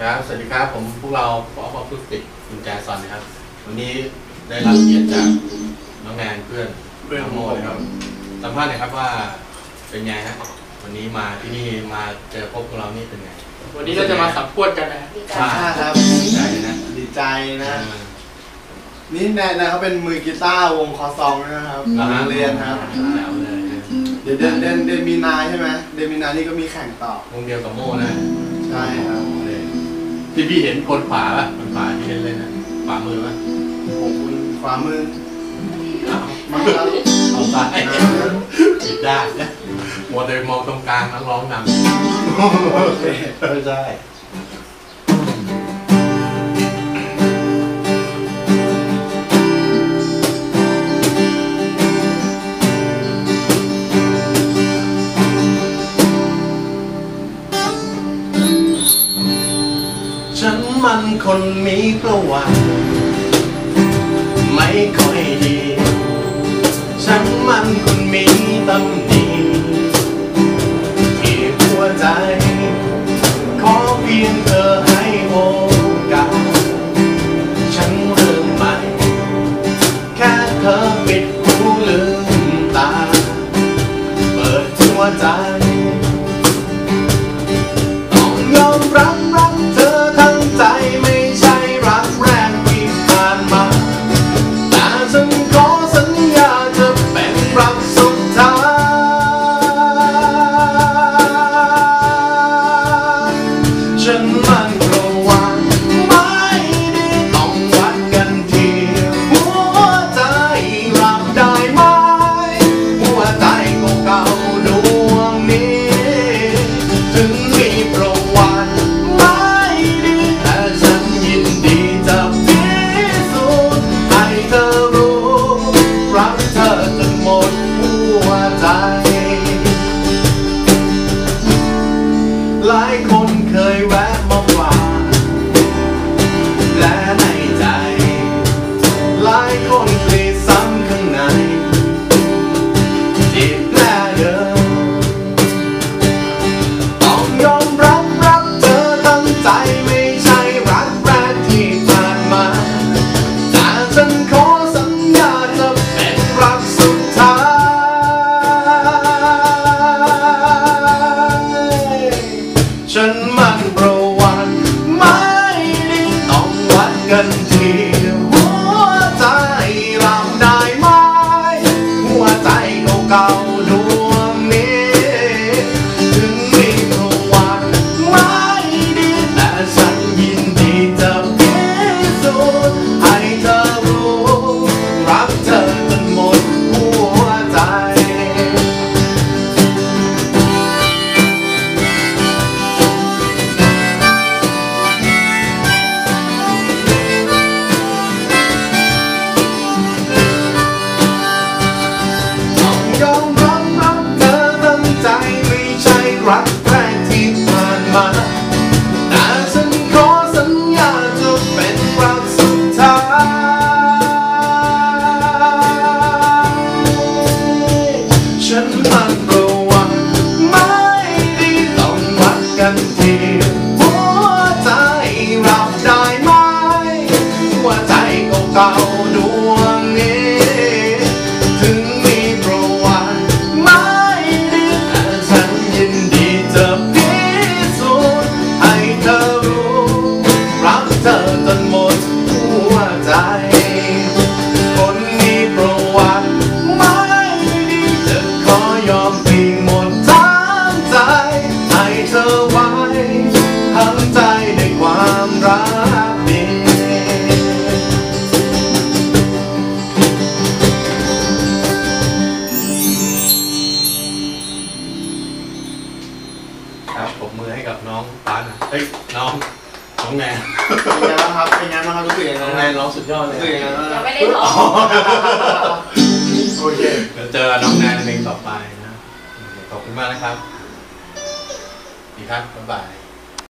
ครับ สวัสดีครับ ผมพวกเราฟอฟอฟุสติกกุญแจซอนนะครับ วันนี้ได้รับเกียรติจากน้องแนนเพื่อนเพื่อนน้องโมนะครับ สัมภาษณ์หน่อยครับว่าเป็นไงฮะ วันนี้มาที่นี่มาเจอพบพวกเรานี่เป็นไง วันนี้เราจะมาสับพวดกันนะดีใจอ่าครับดีใจนะดีใจนะอ่านี่แนนนะเขาเป็นมือกีตาร์วงคอซองนะครับโรงเรียนครับแล้วเลยนะเดี๋ยวเดือนเดือนเดือนมีนาใช่ไหมเดือนมีนานี่ก็มีแข่งต่อวงเดียวกับโม่นะ ใช่ครับเลย ที่พี่เห็นคนขวาป่ะคนขวาที่เล่นเล่นนะขวามือป่ะผมคุณขวามืออ้าวมาครับเอาซ้ายผิดได้นะมัวแต่มองตรงกลางนักร้องนำโอเคไม่ใช่ คนมีประวัติไม่ค่อยดี ฉันมันคนมีตำหนิที่หัวใจ ขอเพียงเธอให้โอกาส ฉันเริ่มใหม่ แค่เธอปิดหูลืมตา เปิดหัวใจต้องยอมรับ เธอรู้ รักเธอจนหมดหัวใจ หลายคนเคยแวะ เกันทีหัวใจรับได้ไหมหัวใจเก่า ครับผมมือให้กับน้องปานเฮ้ยน้องน้องแนนเป็นไงบ้างครับ เป็นไงบ้างครับรู้สึกยังไงน้องบ้างแนนร้องสุดยอดเลยรู้สึกยังไงบ้างยังไม่ได้ร้องโอเคเดี๋ยวเจอน้องแนนในเพลงต่อไปนะขอบคุณมากนะครับดีครับบ๊ายบาย